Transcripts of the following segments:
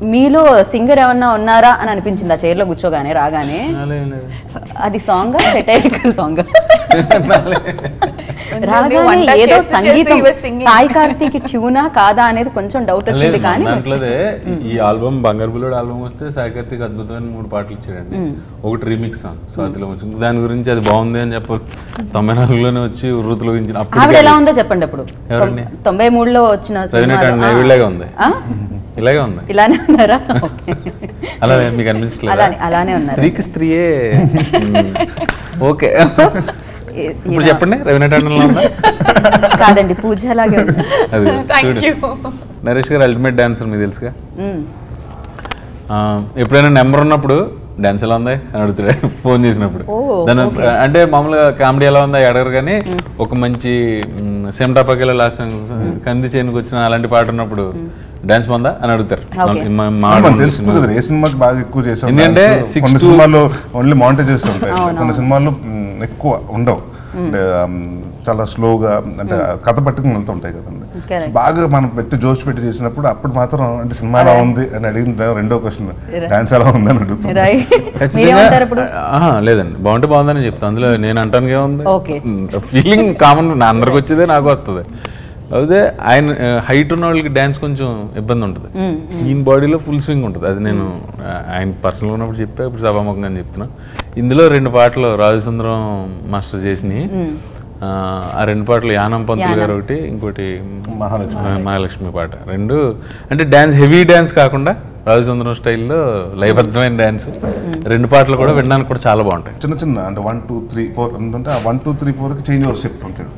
మీలో సింగర్ ఏమన్నా ఉన్నారా అని అనిపించింది ఆ చైర్లో కూర్చోగానే రాగానే. అది సాంగ్ సెటైరికల్ సాంగ్ రాగానే ఏదో సంగీతం. సాయి కార్తీక్ ట్యూనా కాదా అనేది కొంచెం డౌట్ వచ్చింది కానీ దాంట్లోదే ఈ ఆల్బమ్ బంగారు బుల్లోడు ఆల్బమ్ వస్తే సాయి కార్తీక్ అద్భుతమైన మూడు పాటలు ఇచ్చాడండి. ఒకటి రీమిక్స్ సాంగ్ స్వాతిలో వచ్చింది. దాని గురించి అది బాగుంది అని చెప్ప తొంభై నాలుగులోనే వచ్చి ఆవిడ అప్పుడు ఎలా ఉందో చెప్పండి అప్పుడు. తొంభై మూడులో వచ్చిన ఉంది? ఇలాగే ఉంది. ఇలానే ఉన్నారా? ఓకే. అలా మీకు అనిపించట్లేదు? అలానే ఉన్నారు. స్త్రీకి స్త్రీయే. ఓకే. ఇప్పుడు చెప్పండి రవీనా టండన్లో ఉందా? కాదండి పూజ అలాగే ఉంది. అది నరేష్ గారు అల్టిమేట్ డాన్సర్ మీకు తెలుసుగా? ఎప్పుడైనా నెంబర్ ఉన్నప్పుడు డాన్స్ ఎలా ఉంది అని అడుగుతాడు. ఫోన్ చేసినప్పుడు. దాని. అంటే మామూలుగా కామెడీ ఎలా ఉందా అడగరు కానీ ఒక మంచి సెమ్టా పక్కల లాస్ట్ కంది చేనుకు వచ్చిన అలాంటి పాట ఉన్నప్పుడు డాన్స్ బాగుందా అని అడుగుతారు. తెలుస్తుంది కదా ఏ సినిమాకి బాగా ఎక్కువ చేసాం ఎందుకంటే కొన్ని సినిమాల్లో ఓన్లీ మాంటేజెస్ ఉంటాయి. అవును, కొన్ని సినిమాల్లో ఎక్కువ ఉండవు. అంటే చాలా స్లోగా అంటే కథ పట్టుకుని వెళ్తుంటాయి కదండి. బాగా మనం పెట్టి జోష్ పెట్టి చేసినప్పుడు అప్పుడు మాత్రం అంటే సినిమా ఎలా ఉంది అని అడిగిన తర్వాత రెండో క్వశ్చన్ డాన్స్ ఎలా ఉంది? అని అడుగుతుంది రైట్ ఖచ్చితంగా- మీరేమంటారు ఇప్పుడు? ఆహా, లేదండి. బాగుంటే బాగుందని చెప్తాను. అందులో నేను అంటానికి ఏముంది. ఫీలింగ్ కామన్ నా అందరికి వచ్చేదే నాకు వస్తుంది. అదే ఆయన హైట్ ఉన్న వాళ్ళకి డ్యాన్స్ కొంచెం ఇబ్బంది ఉంటుంది. ఈయన బాడీలో ఫుల్ స్వింగ్ ఉంటుంది. అది నేను ఆయన పర్సనల్ ఉన్నప్పుడు చెప్పా ఇప్పుడు సభాముఖంగా చెప్తున్నా. ఇందులో రెండు పాటలు రాజసుందరం మాస్టర్ చేసినాయి. ఆ, ఆ రెండు పాటలు యానం పంతులు గారు ఒకటి ఇంకోటి మహాలక్ష్మి. మహాలక్ష్మి పాట. రెండు అంటే డ్యాన్స్ హెవీ డ్యాన్స్ కాకుండా రాజసుందరం స్టైల్లో లయబద్ధమైన డ్యాన్స్ రెండు పాటలు కూడా వినడానికి కూడా చాలా బాగుంటాయి. చిన్న చిన్న అంటే వన్ టూ త్రీ ఫోర్ అంటే ఆ వన్ టూ త్రీ ఫోర్కి చేంజ్ ఓవర్ షిఫ్ట్ ఉంటాడు.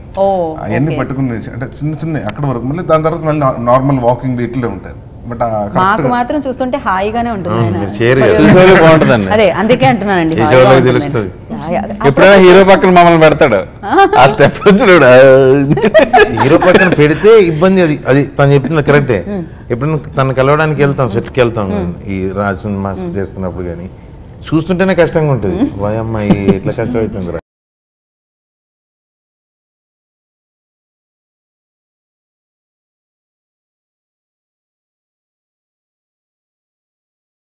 అవన్నీ పట్టుకుని అంటే చిన్న చిన్న అక్కడ వరకు మళ్ళీ దాని తర్వాత మళ్ళీ నార్మల్ వాకింగ్ ఇట్లే ఉంటాయి. బట్ మాకు మాత్రం చూస్తుంటే హాయిగానే ఉంటుంది అదే అందుకే అంటున్నానండి. తెలుస్తుంది. ఎప్పుడైనా హీరో పక్కన మమ్మల్ని పెడతాడు. ఆ. స్టెప్ వచ్చినాడు హీరో పక్కన పెడితే ఇబ్బంది అది. అది తను చెప్తున్న కరెక్టే ఎప్పుడైనా తను కలవడానికి వెళ్తాం సెట్కి వెళ్తాం ఈ రాజు మాస్టర్ చేస్తున్నప్పుడు కానీ చూస్తుంటేనే కష్టంగా ఉంటుంది. వాయమ్మ ఈ ఎట్లా కష్టం అవుతుందిరా